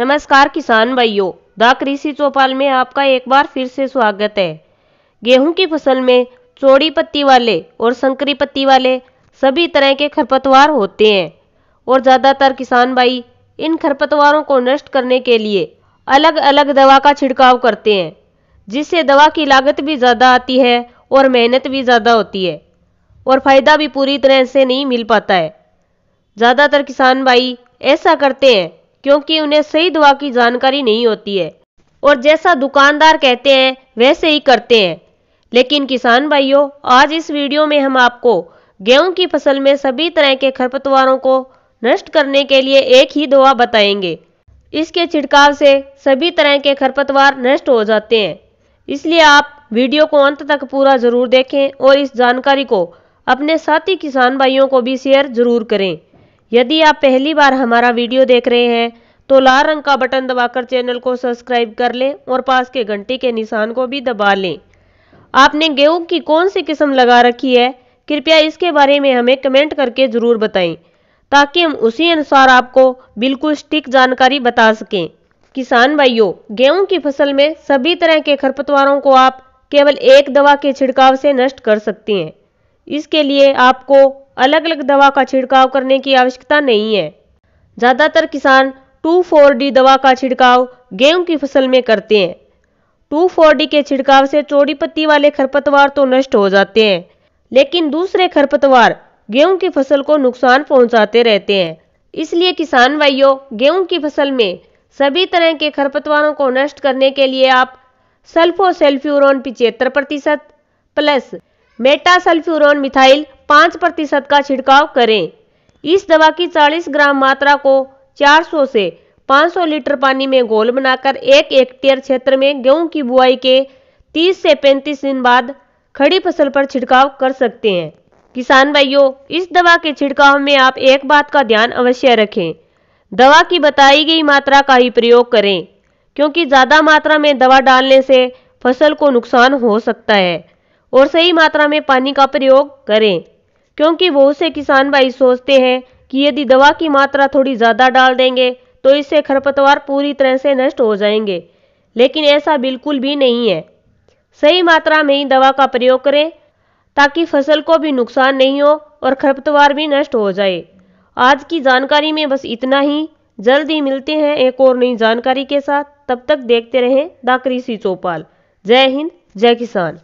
नमस्कार किसान भाइयों द कृषि चौपाल में आपका एक बार फिर से स्वागत है। गेहूँ की फ़सल में चौड़ी पत्ती वाले और संकरी पत्ती वाले सभी तरह के खरपतवार होते हैं और ज़्यादातर किसान भाई इन खरपतवारों को नष्ट करने के लिए अलग अलग दवा का छिड़काव करते हैं, जिससे दवा की लागत भी ज़्यादा आती है और मेहनत भी ज़्यादा होती है और फ़ायदा भी पूरी तरह से नहीं मिल पाता है। ज़्यादातर किसान भाई ऐसा करते हैं क्योंकि उन्हें सही दवा की जानकारी नहीं होती है। और जैसा दुकानदार कहते हैं, वैसे ही करते हैं। लेकिन किसान भाइयों, आज इस वीडियो में हम आपको गेहूँ की फ़सल में सभी तरह के खरपतवारों को नष्ट करने के लिए एक ही दवा बताएँगे। इसके छिड़काव से सभी तरह के खरपतवार नष्ट हो जाते हैं। इसलिए आप वीडियो को अंत तक पूरा ज़रूर देखें और इस जानकारी को अपने साथी किसान भाइयों को भी शेयर ज़रूर करें। यदि आप पहली बार हमारा वीडियो देख रहे हैं तो लाल रंग का बटन दबाकर चैनल को सब्सक्राइब कर लें और पास के घंटी के निशान को भी दबा लें। आपने गेहूँ की कौन सी किस्म लगा रखी है? कृपया इसके बारे में हमें कमेंट करके ज़रूर बताएँ, ताकि हम उसी अनुसार आपको बिल्कुल स्टिक जानकारी बता सकें। किसान भाइयों, गेहूँ की फ़सल में सभी तरह के खरपतवारों को आप केवल एक दवा के छिड़काव से नष्ट कर सकते हैं। इसके लिए आपको अलग अलग दवा का छिड़काव करने की आवश्यकता नहीं है। ज़्यादातर किसान टू फोर डी दवा का छिड़काव गेहूँ की फ़सल में करते हैं। टू फोर डी के छिड़काव से चौड़ी पत्ती वाले खरपतवार तो नष्ट हो जाते हैं, लेकिन दूसरे खरपतवार गेहूँ की फ़सल को नुकसान पहुंचाते रहते हैं। इसलिए किसान भाइयों, गेहूँ की फ़सल में सभी तरह के खरपतवारों को नष्ट करने के लिए आप सल्फो सेल्फ्यूरोन पिछहत्तर प्रतिशत प्लस मेटा सल्फ्यूरोन मिथाइल पाँच प्रतिशत का छिड़काव करें। इस दवा की 40 ग्राम मात्रा को 400 से 500 लीटर पानी में घोल बनाकर एक हेक्टेयर क्षेत्र में गेहूँ की बुआई के 30 से 35 दिन बाद खड़ी फ़सल पर छिड़काव कर सकते हैं। किसान भाइयों, इस दवा के छिड़काव में आप एक बात का ध्यान अवश्य रखें। दवा की बताई गई मात्रा का ही प्रयोग करें, क्योंकि ज़्यादा मात्रा में दवा डालने से फ़सल को नुकसान हो सकता है, और सही मात्रा में पानी का प्रयोग करें। क्योंकि बहुत से किसान भाई सोचते हैं कि यदि दवा की मात्रा थोड़ी ज़्यादा डाल देंगे तो इससे खरपतवार पूरी तरह से नष्ट हो जाएँगे। लेकिन ऐसा बिल्कुल भी नहीं है। सही मात्रा में ही दवा का प्रयोग करें, ताकि फ़सल को भी नुकसान नहीं हो और खरपतवार भी नष्ट हो जाए। आज की जानकारी में बस इतना ही। जल्द ही मिलते हैं एक और नई जानकारी के साथ। तब तक देखते रहें द कृषि चौपाल। जय हिंद, जय किसान।